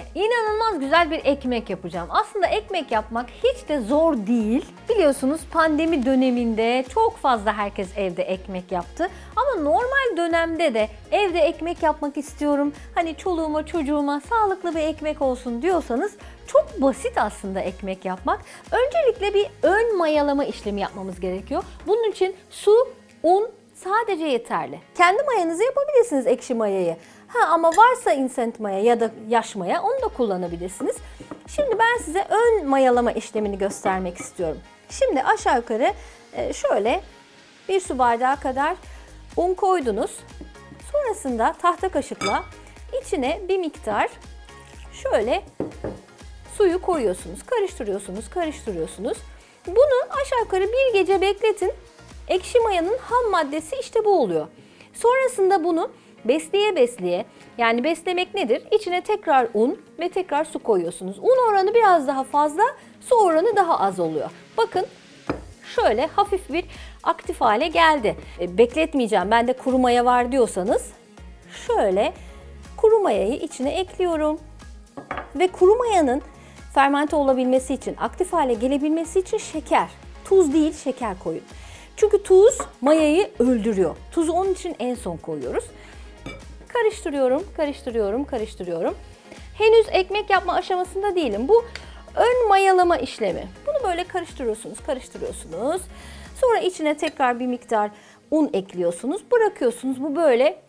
size inanılmaz güzel bir ekmek yapacağım. Aslında ekmek yapmak hiç de zor değil. Biliyorsunuz pandemi döneminde çok fazla herkes evde ekmek yaptı. Ama normal dönemde de evde ekmek yapmak istiyorum. Hani çoluğuma çocuğuma sağlıklı bir ekmek olsun diyorsanız çok basit aslında ekmek yapmak. Öncelikle bir ön mayalama işlemi yapmamız gerekiyor. Bunun için su, un sadece yeterli. Kendi mayanızı yapabilirsiniz ekşi mayayı. Ha ama varsa instant maya ya da yaş maya onu da kullanabilirsiniz. Şimdi ben size ön mayalama işlemini göstermek istiyorum. Şimdi aşağı yukarı e, şöyle bir su bardağı kadar un koydunuz. Sonrasında tahta kaşıkla içine bir miktar şöyle suyu koyuyorsunuz. Karıştırıyorsunuz, karıştırıyorsunuz. Bunu aşağı yukarı bir gece bekletin. Ekşi mayanın ham maddesi işte bu oluyor. Sonrasında bunu besleye besleye yani beslemek nedir? İçine tekrar un ve tekrar su koyuyorsunuz. Un oranı biraz daha fazla, su oranı daha az oluyor. Bakın şöyle hafif bir aktif hale geldi. E, bekletmeyeceğim ben de kuru maya var diyorsanız şöyle kuru mayayı içine ekliyorum. Ve kuru mayanın fermente olabilmesi için, aktif hale gelebilmesi için şeker, tuz değil şeker koyun. Çünkü tuz mayayı öldürüyor. Tuzu onun için en son koyuyoruz. Karıştırıyorum, karıştırıyorum, karıştırıyorum. Henüz ekmek yapma aşamasında değilim. Bu ön mayalama işlemi. Bunu böyle karıştırıyorsunuz, karıştırıyorsunuz. Sonra içine tekrar bir miktar un ekliyorsunuz, bırakıyorsunuz. Bu böyle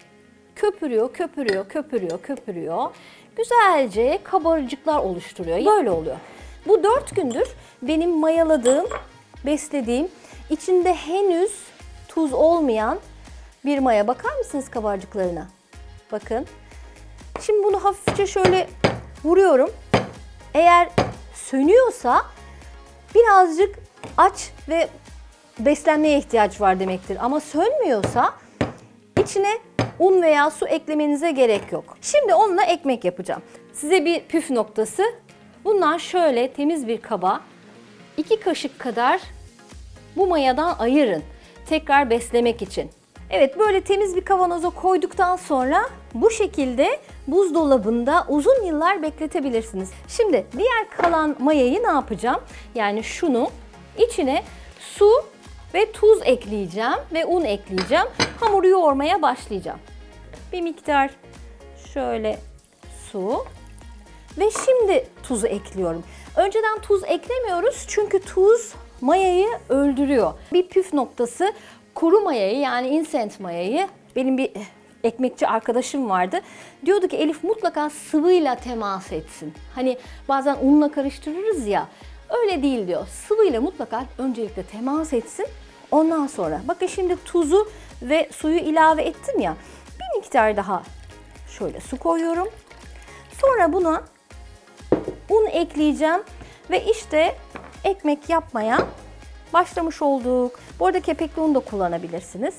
köpürüyor, köpürüyor, köpürüyor, köpürüyor. Güzelce kabarcıklar oluşturuyor. Böyle oluyor. Bu dört gündür benim mayaladığım, beslediğim, içinde henüz tuz olmayan bir maya. Bakar mısınız kabarcıklarına? Bakın. Şimdi bunu hafifçe şöyle vuruyorum. Eğer sönüyorsa birazcık aç ve beslenmeye ihtiyaç var demektir. Ama sönmüyorsa içine un veya su eklemenize gerek yok. Şimdi onunla ekmek yapacağım. Size bir püf noktası. Bundan şöyle temiz bir kaba 2 kaşık kadar bu mayadan ayırın. Tekrar beslemek için. Evet böyle temiz bir kavanoza koyduktan sonra bu şekilde buzdolabında uzun yıllar bekletebilirsiniz. Şimdi diğer kalan mayayı ne yapacağım? Yani şunu içine su ve tuz ekleyeceğim ve un ekleyeceğim. Hamuru yoğurmaya başlayacağım. Bir miktar şöyle su ve şimdi tuzu ekliyorum. Önceden tuz eklemiyoruz çünkü tuz mayayı öldürüyor. Bir püf noktası kuru mayayı yani instant mayayı benim bir ekmekçi arkadaşım vardı. Diyordu ki Elif mutlaka sıvıyla temas etsin. Hani bazen unla karıştırırız ya. Öyle değil diyor. Sıvıyla mutlaka öncelikle temas etsin. Ondan sonra bakın şimdi tuzu ve suyu ilave ettim ya. Bir miktar daha şöyle su koyuyorum. Sonra buna un ekleyeceğim ve işte ekmek yapmaya başlamış olduk. Bu arada kepekli un da kullanabilirsiniz.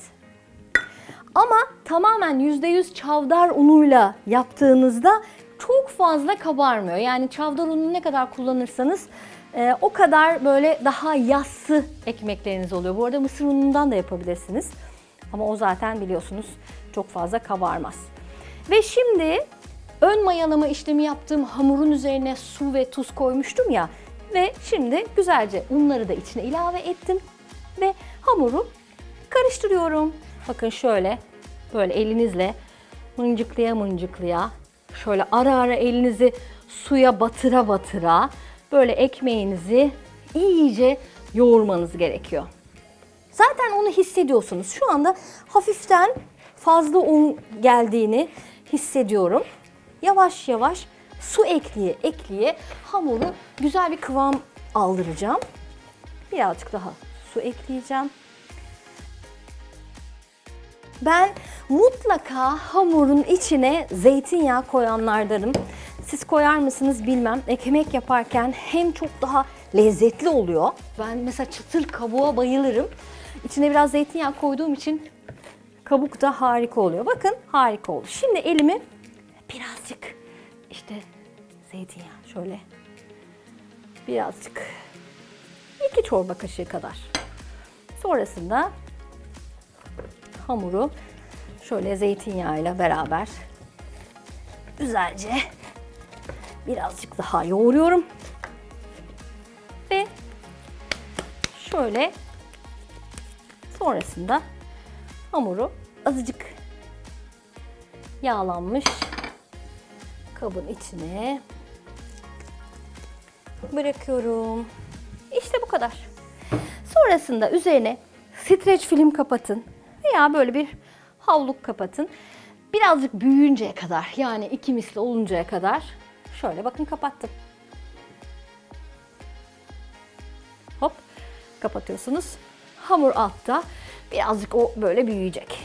Ama tamamen %100 çavdar unuyla yaptığınızda çok fazla kabarmıyor. Yani çavdar unu ne kadar kullanırsanız e, o kadar böyle daha yassı ekmekleriniz oluyor. Bu arada mısır unundan da yapabilirsiniz. Ama o zaten biliyorsunuz çok fazla kabarmaz. Ve şimdi ön mayalama işlemi yaptığım hamurun üzerine su ve tuz koymuştum ya. Ve şimdi güzelce unları da içine ilave ettim. Ve hamuru karıştırıyorum. Bakın şöyle böyle elinizle mıncıklaya mıncıklaya şöyle ara ara elinizi suya batıra batıra böyle ekmeğinizi iyice yoğurmanız gerekiyor. Zaten onu hissediyorsunuz. Şu anda hafiften fazla un geldiğini hissediyorum. Yavaş yavaş su ekleye ekleye hamuru güzel bir kıvam aldıracağım. Birazcık daha su ekleyeceğim. Ben mutlaka hamurun içine zeytinyağı koyanlardanım. Siz koyar mısınız bilmem. Ekmek yaparken hem çok daha lezzetli oluyor. Ben mesela çıtır kabuğa bayılırım. İçine biraz zeytinyağı koyduğum için kabuk da harika oluyor. Bakın harika oldu. Şimdi elimi birazcık işte zeytinyağı şöyle birazcık iki çorba kaşığı kadar. Sonrasında hamuru şöyle zeytinyağıyla beraber güzelce birazcık daha yoğuruyorum. Ve şöyle sonrasında hamuru azıcık yağlanmış kabın içine bırakıyorum. İşte bu kadar. Sonrasında üzerine streç film kapatın veya böyle bir havluk kapatın. Birazcık büyüyünceye kadar yani iki misli oluncaya kadar şöyle bakın kapattım. Hop kapatıyorsunuz. Hamur altta birazcık o böyle büyüyecek.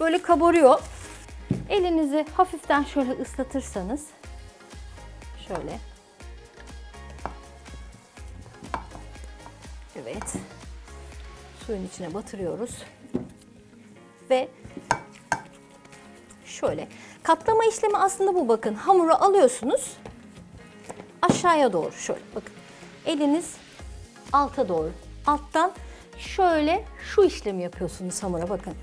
Böyle kabarıyor. Elinizi hafiften şöyle ıslatırsanız şöyle Evet. Suyun içine batırıyoruz. Ve şöyle. Katlama işlemi aslında bu bakın. Hamuru alıyorsunuz. Aşağıya doğru şöyle bakın. Eliniz alta doğru. Alttan şöyle şu işlemi yapıyorsunuz hamura bakın.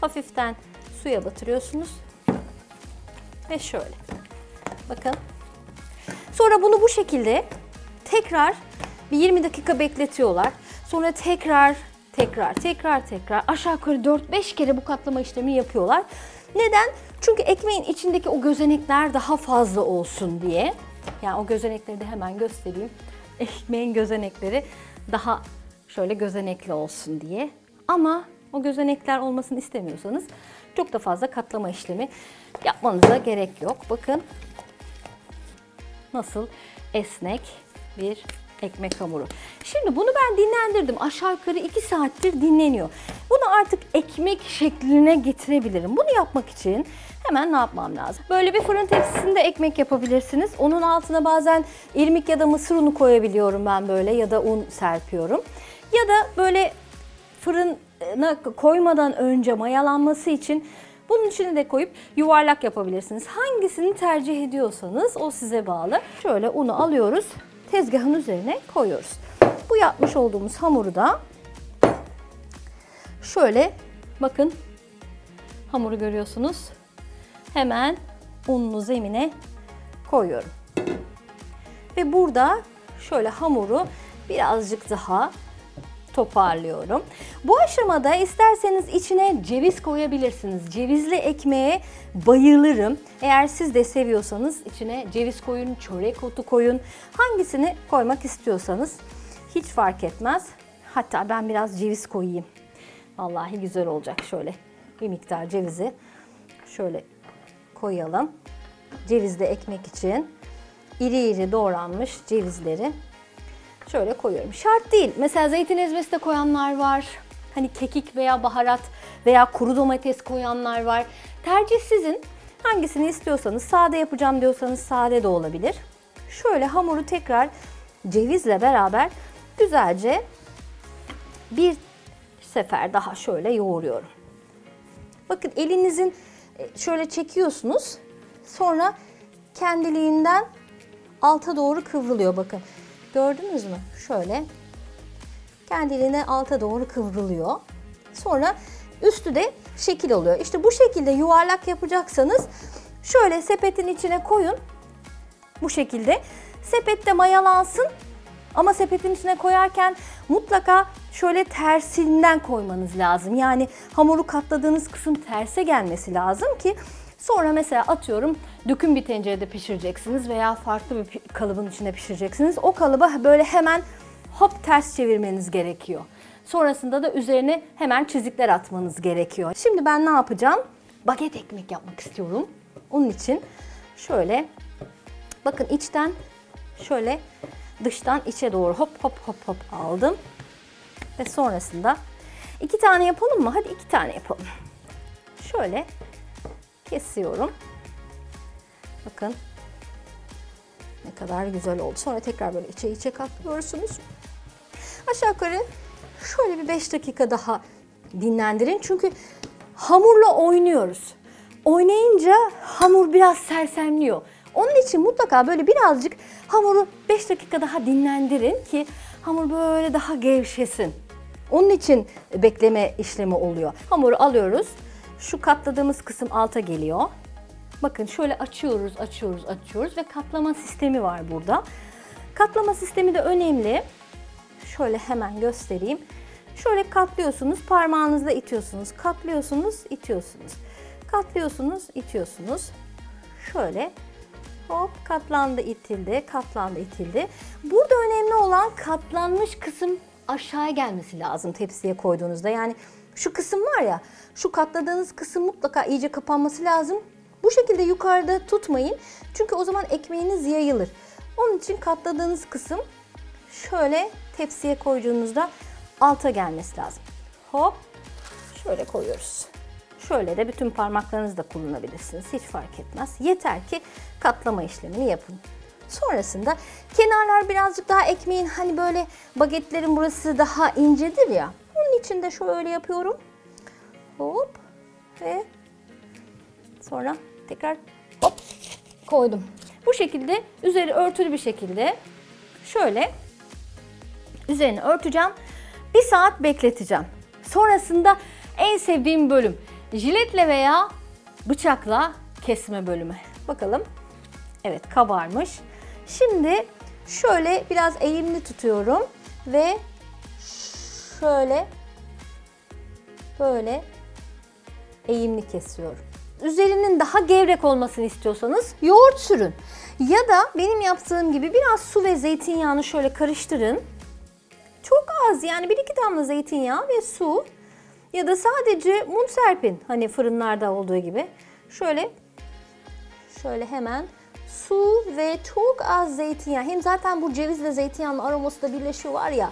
Hafiften suya batırıyorsunuz. Ve şöyle. Bakın. Sonra bunu bu şekilde tekrar bir 20 dakika bekletiyorlar. Sonra tekrar tekrar tekrar tekrar aşağı yukarı 4-5 kere bu katlama işlemi yapıyorlar. Neden? Çünkü ekmeğin içindeki o gözenekler daha fazla olsun diye. Yani o gözenekleri de hemen göstereyim. Ekmeğin gözenekleri daha şöyle gözenekli olsun diye. Ama o gözenekler olmasını istemiyorsanız çok da fazla katlama işlemi yapmanıza gerek yok. Bakın nasıl esnek bir ekmek hamuru. Şimdi bunu ben dinlendirdim. Aşağı yukarı 2 saattir dinleniyor. Bunu artık ekmek şekline getirebilirim. Bunu yapmak için hemen ne yapmam lazım? Böyle bir fırın tepsisinde ekmek yapabilirsiniz. Onun altına bazen irmik ya da mısır unu koyabiliyorum ben böyle ya da un serpiyorum. Ya da böyle fırına koymadan önce mayalanması için bunun içine de koyup yuvarlak yapabilirsiniz. Hangisini tercih ediyorsanız o size bağlı. Şöyle unu alıyoruz tezgahın üzerine koyuyoruz. Bu yapmış olduğumuz hamuru da şöyle bakın hamuru görüyorsunuz. Hemen unlu zemine koyuyorum. Ve burada şöyle hamuru birazcık daha toparlıyorum. Bu aşamada isterseniz içine ceviz koyabilirsiniz. Cevizli ekmeğe bayılırım. Eğer siz de seviyorsanız içine ceviz koyun, çörek otu koyun. Hangisini koymak istiyorsanız hiç fark etmez. Hatta ben biraz ceviz koyayım. Vallahi güzel olacak şöyle bir miktar cevizi şöyle koyalım. Cevizli ekmek için iri iri doğranmış cevizleri şöyle koyuyorum. Şart değil. Mesela zeytin ezmesi de koyanlar var. Hani kekik veya baharat veya kuru domates koyanlar var. Tercih sizin. Hangisini istiyorsanız sade yapacağım diyorsanız sade de olabilir. Şöyle hamuru tekrar cevizle beraber güzelce bir sefer daha şöyle yoğuruyorum. Bakın elinizin e, şöyle çekiyorsunuz. Sonra kendiliğinden alta doğru kıvrılıyor bakın. Gördünüz mü? Şöyle kendiliğine alta doğru kıvrılıyor. Sonra üstü de şekil oluyor. İşte bu şekilde yuvarlak yapacaksanız şöyle sepetin içine koyun. Bu şekilde. Sepette mayalansın. Ama sepetin içine koyarken mutlaka şöyle tersinden koymanız lazım. Yani hamuru katladığınız kısım terse gelmesi lazım ki Sonra mesela atıyorum döküm bir tencerede pişireceksiniz veya farklı bir kalıbın içinde pişireceksiniz. O kalıba böyle hemen hop ters çevirmeniz gerekiyor. Sonrasında da üzerine hemen çizikler atmanız gerekiyor. Şimdi ben ne yapacağım? Baget ekmek yapmak istiyorum. Onun için şöyle bakın içten şöyle dıştan içe doğru hop hop hop hop aldım. Ve sonrasında iki tane yapalım mı? Hadi iki tane yapalım. Şöyle kesiyorum. Bakın ne kadar güzel oldu. Sonra tekrar böyle içe içe katlıyorsunuz. Aşağı yukarı şöyle bir 5 dakika daha dinlendirin. Çünkü hamurla oynuyoruz. Oynayınca hamur biraz sersemliyor. Onun için mutlaka böyle birazcık hamuru 5 dakika daha dinlendirin ki hamur böyle daha gevşesin. Onun için bekleme işlemi oluyor. Hamuru alıyoruz. Şu katladığımız kısım alta geliyor. Bakın şöyle açıyoruz, açıyoruz, açıyoruz ve katlama sistemi var burada. Katlama sistemi de önemli. Şöyle hemen göstereyim. Şöyle katlıyorsunuz, parmağınızla itiyorsunuz, katlıyorsunuz, itiyorsunuz. Katlıyorsunuz, itiyorsunuz. Şöyle hop katlandı, itildi, katlandı, itildi. Burada önemli olan katlanmış kısım aşağıya gelmesi lazım tepsiye koyduğunuzda. Yani şu kısım var ya, şu katladığınız kısım mutlaka iyice kapanması lazım. Bu şekilde yukarıda tutmayın. Çünkü o zaman ekmeğiniz yayılır. Onun için katladığınız kısım şöyle tepsiye koyduğunuzda alta gelmesi lazım. Hop şöyle koyuyoruz. Şöyle de bütün parmaklarınızı da kullanabilirsiniz. Hiç fark etmez. Yeter ki katlama işlemini yapın. Sonrasında kenarlar birazcık daha ekmeğin hani böyle bagetlerin burası daha incedir ya. Onun için de şöyle yapıyorum. Hop ve sonra tekrar hop koydum. Bu şekilde üzeri örtülü bir şekilde şöyle üzerini örteceğim. Bir saat bekleteceğim. Sonrasında en sevdiğim bölüm jiletle veya bıçakla kesme bölümü. Bakalım. Evet kabarmış. Şimdi şöyle biraz eğimli tutuyorum ve şöyle böyle eğimli kesiyorum. Üzerinin daha gevrek olmasını istiyorsanız yoğurt sürün. Ya da benim yaptığım gibi biraz su ve zeytinyağını şöyle karıştırın. Çok az yani bir iki damla zeytinyağı ve su ya da sadece mum serpin hani fırınlarda olduğu gibi. Şöyle şöyle hemen su ve çok az zeytinyağı. Hem zaten bu cevizle zeytinyağının aroması da birleşiyor var ya.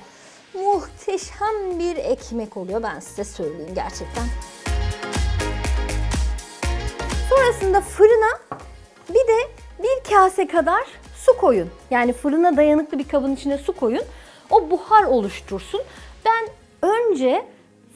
Muhteşem bir ekmek oluyor ben size söyleyeyim gerçekten. Sonrasında fırına bir de bir kase kadar su koyun. Yani fırına dayanıklı bir kabın içine su koyun. O buhar oluştursun. Ben önce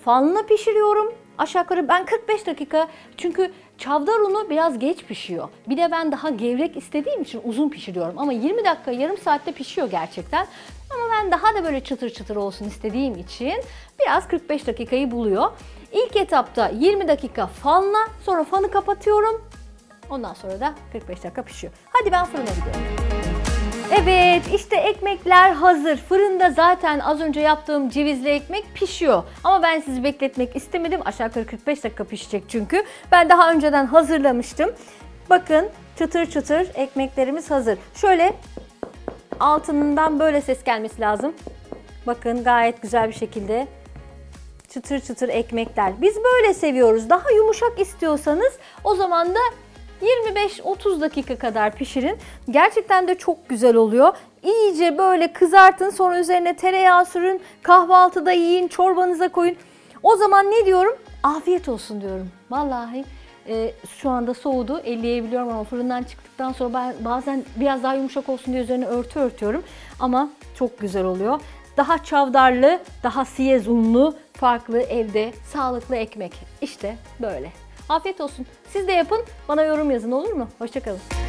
fanla pişiriyorum. Aşağı yukarı ben 45 dakika çünkü çavdar unu biraz geç pişiyor. Bir de ben daha gevrek istediğim için uzun pişiriyorum. Ama 20 dakika yarım saatte pişiyor gerçekten. Ama ben daha da böyle çıtır çıtır olsun istediğim için biraz 45 dakikayı buluyor. İlk etapta 20 dakika fanla sonra fanı kapatıyorum. Ondan sonra da 45 dakika pişiyor. Hadi ben fırına gidiyorum. Evet işte ekmekler hazır. Fırında zaten az önce yaptığım cevizli ekmek pişiyor. Ama ben sizi bekletmek istemedim. Aşağı yukarı 45 dakika pişecek çünkü. Ben daha önceden hazırlamıştım. Bakın çıtır çıtır ekmeklerimiz hazır. Şöyle altından böyle ses gelmesi lazım. Bakın gayet güzel bir şekilde çıtır çıtır ekmekler. Biz böyle seviyoruz. Daha yumuşak istiyorsanız o zaman da 25-30 dakika kadar pişirin. Gerçekten de çok güzel oluyor. İyice böyle kızartın sonra üzerine tereyağı sürün. Kahvaltıda yiyin, çorbanıza koyun. O zaman ne diyorum? Afiyet olsun diyorum. Vallahi e, şu anda soğudu. Elleyebiliyorum ama fırından çıktıktan sonra ben bazen biraz daha yumuşak olsun diye üzerine örtü örtüyorum. Ama çok güzel oluyor. Daha çavdarlı, daha siyez unlu, farklı evde sağlıklı ekmek. İşte böyle. Afiyet olsun. Siz de yapın. Bana yorum yazın olur mu? Hoşçakalın.